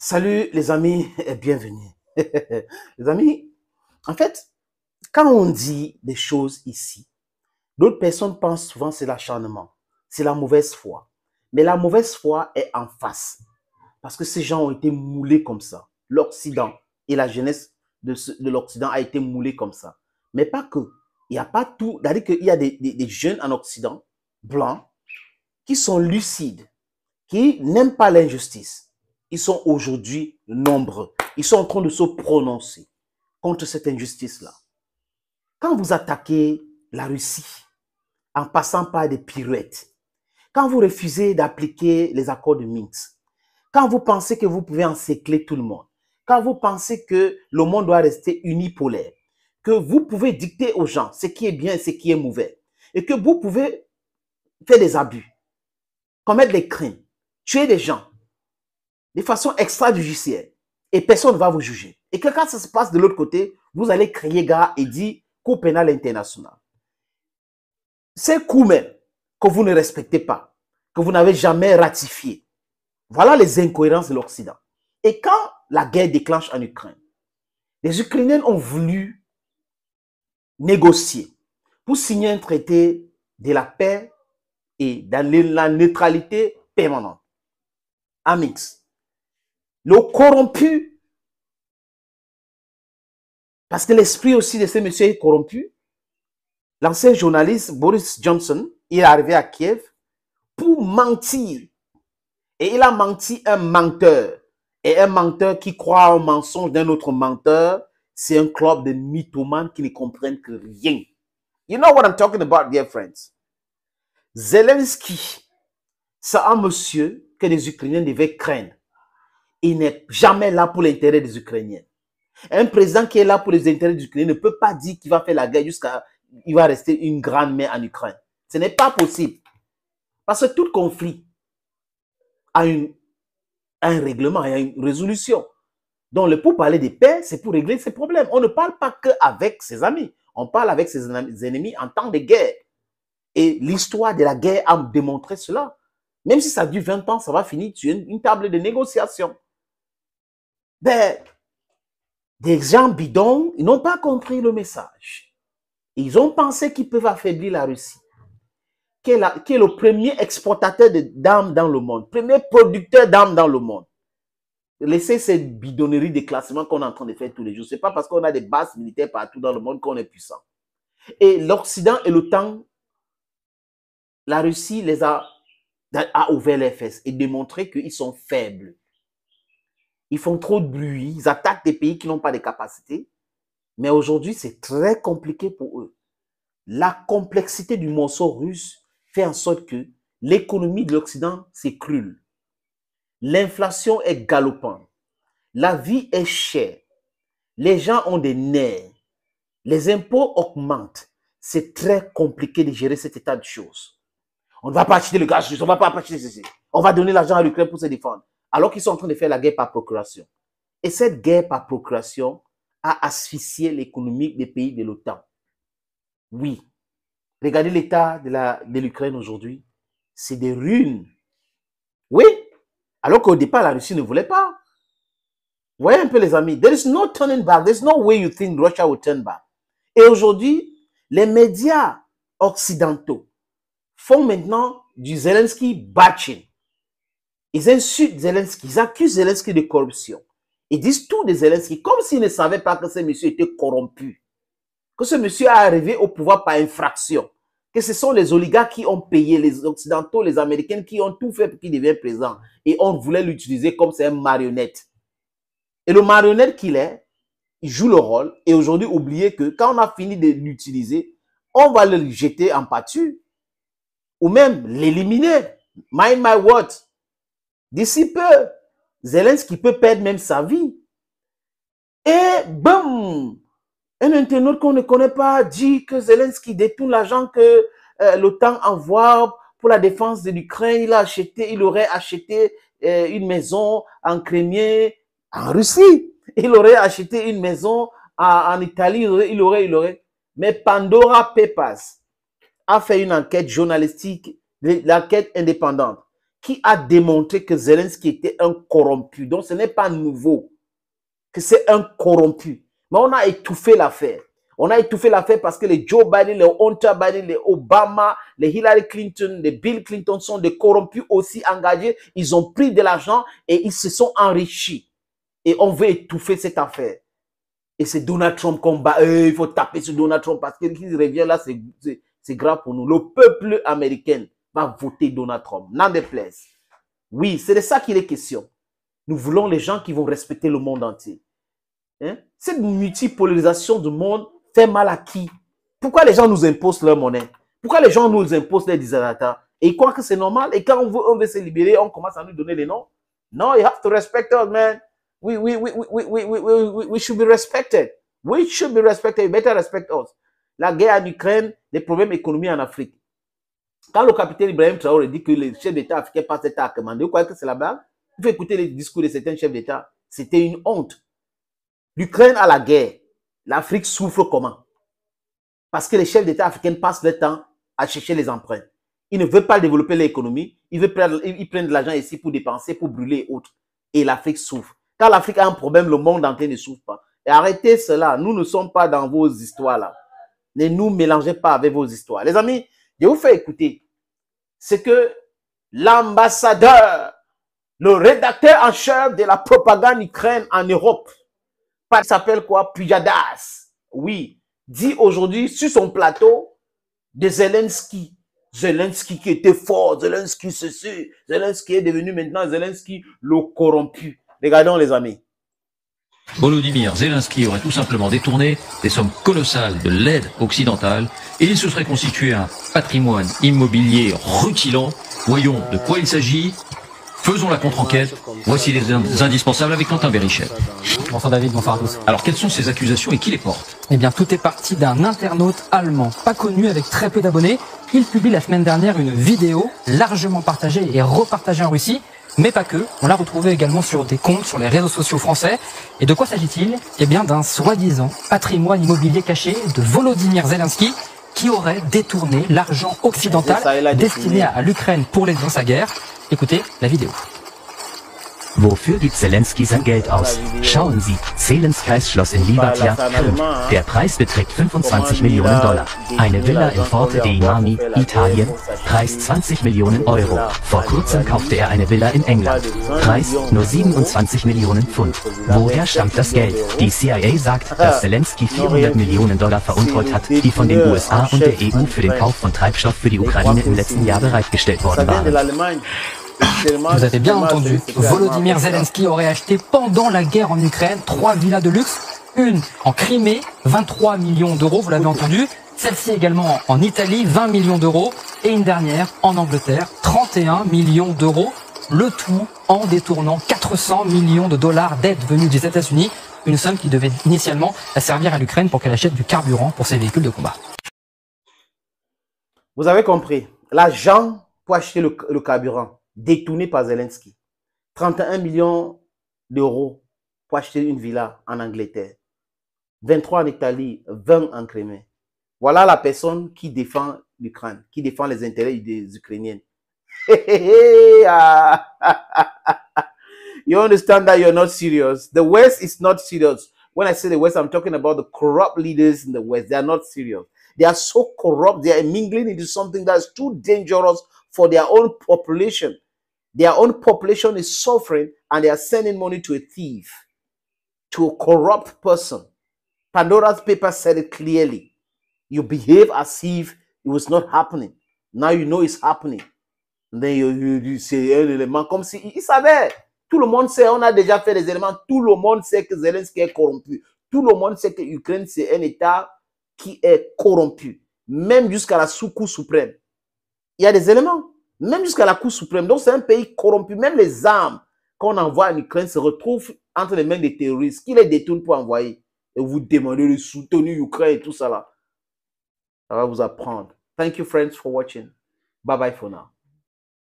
Salut les amis et bienvenue. les amis, en fait, quand on dit des choses ici, d'autres personnes pensent souvent c'est l'acharnement, c'est la mauvaise foi. Mais la mauvaise foi est en face. Parce que ces gens ont été moulés comme ça. L'Occident et la jeunesse de, de l'Occident a été moulée comme ça. Mais pas que. Il n'y a pas tout. C'est-à-dire qu'il y a des, des, des jeunes en Occident, blancs, qui sont lucides, qui n'aiment pas l'injustice ils sont aujourd'hui nombreux. Ils sont en train de se prononcer contre cette injustice-là. Quand vous attaquez la Russie en passant par des pirouettes, quand vous refusez d'appliquer les accords de Minsk, quand vous pensez que vous pouvez encercler tout le monde, quand vous pensez que le monde doit rester unipolaire, que vous pouvez dicter aux gens ce qui est bien et ce qui est mauvais, et que vous pouvez faire des abus, commettre des crimes, tuer des gens, de façon extrajudiciaire et personne ne va vous juger. Et que quand ça se passe de l'autre côté, vous allez crier gars et dire Cour pénale internationale. Ces coups même que vous ne respectez pas, que vous n'avez jamais ratifié, voilà les incohérences de l'Occident. Et quand la guerre déclenche en Ukraine, les Ukrainiens ont voulu négocier pour signer un traité de la paix et de la neutralité permanente. Amix le corrompu, parce que l'esprit aussi de ce monsieur est corrompu. L'ancien journaliste Boris Johnson, il est arrivé à Kiev pour mentir. Et il a menti un menteur. Et un menteur qui croit au mensonge d'un autre menteur, c'est un club de mythomanes qui ne comprennent que rien. You know what I'm talking about, dear friends? Zelensky, c'est un monsieur que les Ukrainiens devaient craindre il n'est jamais là pour l'intérêt des Ukrainiens. Un président qui est là pour les intérêts des Ukrainiens ne peut pas dire qu'il va faire la guerre jusqu'à il va rester une grande main en Ukraine. Ce n'est pas possible. Parce que tout conflit a, un règlement, a une résolution. Donc, pour parler de paix, c'est pour régler ses problèmes. On ne parle pas qu'avec ses amis. On parle avec ses ennemis en temps de guerre. Et l'histoire de la guerre a démontré cela. Même si ça dure 20 ans, ça va finir sur une table de négociation ben, des gens bidons, ils n'ont pas compris le message. Ils ont pensé qu'ils peuvent affaiblir la Russie, qui est, le premier exportateur d'armes dans le monde, premier producteur d'armes dans le monde. Laissez cette bidonnerie de classement qu'on est en train de faire tous les jours. C'est pas parce qu'on a des bases militaires partout dans le monde qu'on est puissant. Et l'Occident et l'OTAN, la Russie les a, a ouvert les fesses et démontré qu'ils sont faibles. Ils font trop de bruit, ils attaquent des pays qui n'ont pas de capacités. Mais aujourd'hui, c'est très compliqué pour eux. La complexité du morceau russe fait en sorte que l'économie de l'Occident s'écrule. L'inflation est galopante. La vie est chère. Les gens ont des nerfs. Les impôts augmentent. C'est très compliqué de gérer cet état de choses. On ne va pas acheter le gaz, on ne va pas acheter ceci. On va donner l'argent à l'Ukraine pour se défendre alors qu'ils sont en train de faire la guerre par procuration. Et cette guerre par procuration a asphyxié l'économie des pays de l'OTAN. Oui. Regardez l'état de l'Ukraine de aujourd'hui. C'est des ruines. Oui. Alors qu'au départ, la Russie ne voulait pas. Voyez un peu les amis. There is no turning back. There's no way you think Russia will turn back. Et aujourd'hui, les médias occidentaux font maintenant du Zelensky batching. Ils insultent Zelensky, ils accusent Zelensky de corruption. Ils disent tout de Zelensky comme s'ils ne savaient pas que ce monsieur était corrompu. Que ce monsieur est arrivé au pouvoir par infraction. Que ce sont les oligarques qui ont payé, les Occidentaux, les Américains, qui ont tout fait pour qu'il devienne président. Et on voulait l'utiliser comme c'est un marionnette. Et le marionnette qu'il est, il joue le rôle. Et aujourd'hui, oubliez que quand on a fini de l'utiliser, on va le jeter en pâture. Ou même l'éliminer. Mind my words. D'ici peu, Zelensky peut perdre même sa vie. Et boum, un internaute qu'on ne connaît pas dit que Zelensky détourne l'argent que euh, l'OTAN envoie pour la défense de l'Ukraine. Il a acheté, il aurait acheté euh, une maison en Crimée, en Russie. Il aurait acheté une maison en, Italie. Il aurait, il aurait. Mais Pandora Papers a fait une enquête journalistique, l'enquête indépendante qui a démontré que Zelensky était un corrompu. Donc ce n'est pas nouveau que c'est un corrompu. Mais on a étouffé l'affaire. On a étouffé l'affaire parce que les Joe Biden, les Hunter Biden, les Obama, les Hillary Clinton, les Bill Clinton sont des corrompus aussi engagés. Ils ont pris de l'argent et ils se sont enrichis. Et on veut étouffer cette affaire. Et c'est Donald Trump qu'on bat. Eh, il faut taper sur Donald Trump parce qu'il revient là, c'est grave pour nous. Le peuple américain va voter Donald Trump. N'en déplaise. Oui, c'est de ça qu'il est question. Nous voulons les gens qui vont respecter le monde entier. Hein? Cette multipolarisation du monde fait mal à qui? Pourquoi les gens nous imposent leur monnaie? Pourquoi les gens nous imposent les désirata Et ils croient que c'est normal? Et quand on veut, on veut se libérer, on commence à nous donner les noms? Non, you have to respect us, man. We, we, we, we, we, we, we, we should be respected. We should be respected. You better respect us. La guerre en Ukraine, les problèmes économiques en Afrique. Quand le capitaine Ibrahim Traoré dit que les chefs d'État africains passent cet à commander, vous croyez que c'est la blague? Vous pouvez écouter les discours de certains chefs d'État. C'était une honte. L'Ukraine a la guerre. L'Afrique souffre comment? Parce que les chefs d'État africains passent leur temps à chercher les emprunts. Ils ne veulent pas développer l'économie. Ils, ils prennent de l'argent ici pour dépenser, pour brûler et autres. Et l'Afrique souffre. Quand l'Afrique a un problème, le monde entier ne souffre pas. Et arrêtez cela. Nous ne sommes pas dans vos histoires là. Ne nous mélangez pas avec vos histoires. Les amis, je vous fais écouter. C'est que l'ambassadeur, le rédacteur en chef de la propagande ukraine en Europe, il s'appelle quoi Pujadas. Oui, dit aujourd'hui sur son plateau de Zelensky. Zelensky qui était fort, Zelensky ceci, Zelensky est devenu maintenant Zelensky le corrompu. Regardons les amis. Volodymyr Zelensky aurait tout simplement détourné des sommes colossales de l'aide occidentale et il se serait constitué un patrimoine immobilier rutilant. Voyons de quoi il s'agit. Faisons la contre-enquête. Voici les indispensables avec Quentin Berichet. Bonsoir David, bonsoir à tous. Alors quelles sont ces accusations et qui les porte? Eh bien tout est parti d'un internaute allemand, pas connu avec très peu d'abonnés. Il publie la semaine dernière une vidéo largement partagée et repartagée en Russie mais pas que. On l'a retrouvé également sur des comptes sur les réseaux sociaux français. Et de quoi s'agit-il? Eh bien d'un soi-disant patrimoine immobilier caché de Volodymyr Zelensky qui aurait détourné l'argent occidental destiné à l'Ukraine pour les dans sa guerre. Écoutez la vidéo. Wofür gibt Zelensky sein Geld aus? Schauen Sie, Zelenskreis-Schloss in Libatia, Krim. Der Preis beträgt 25 Millionen Dollar. Eine Villa in Forte dei Marmi, Italien. Preis 20 Millionen Euro. Vor kurzem kaufte er eine Villa in England. Preis nur 27 Millionen Pfund. Woher stammt das Geld? Die CIA sagt, dass Zelensky 400 Millionen Dollar veruntreut hat, die von den USA und der EU für den Kauf von Treibstoff für die Ukraine im letzten Jahr bereitgestellt worden waren. Vous avez bien entendu, Volodymyr Zelensky aurait acheté pendant la guerre en Ukraine trois villas de luxe, une en Crimée, 23 millions d'euros, vous l'avez entendu, celle-ci également en Italie, 20 millions d'euros, et une dernière en Angleterre, 31 millions d'euros, le tout en détournant 400 millions de dollars d'aide venue des États-Unis, une somme qui devait initialement servir à l'Ukraine pour qu'elle achète du carburant pour ses véhicules de combat. Vous avez compris, l'argent pour acheter le, le carburant, détourné par Zelensky. 31 millions d'euros pour acheter une villa en Angleterre. 23 en Italie, 20 en Crimée. Voilà la personne qui défend l'Ukraine, qui défend les intérêts des Ukrainiens. you understand that you're not serious. The West is not serious. When I say the West, I'm talking about the corrupt leaders in the West. They are not serious. They are so corrupt. They are mingling into something that's too dangerous for their own population. Their own population is suffering and they are sending money to a thief, to a corrupt person. Pandora's paper said it clearly. You behave as if it was not happening. Now you know it's happening. And then you, you, you say un élément comme si il savait. Tout le monde sait, on a déjà fait des éléments. Tout le monde sait que Zelensky est corrompu. Tout le monde sait que l'Ukraine, c'est un État qui est corrompu. Même jusqu'à la sous-cour suprême. Il y a des éléments même jusqu'à la Cour suprême. Donc, c'est un pays corrompu. Même les armes qu'on envoie en Ukraine se retrouvent entre les mains des terroristes qui les détournent pour envoyer. Et vous demandez de soutenir l'Ukraine et tout ça là. Ça va vous apprendre. Thank you, friends, for watching. Bye bye for now.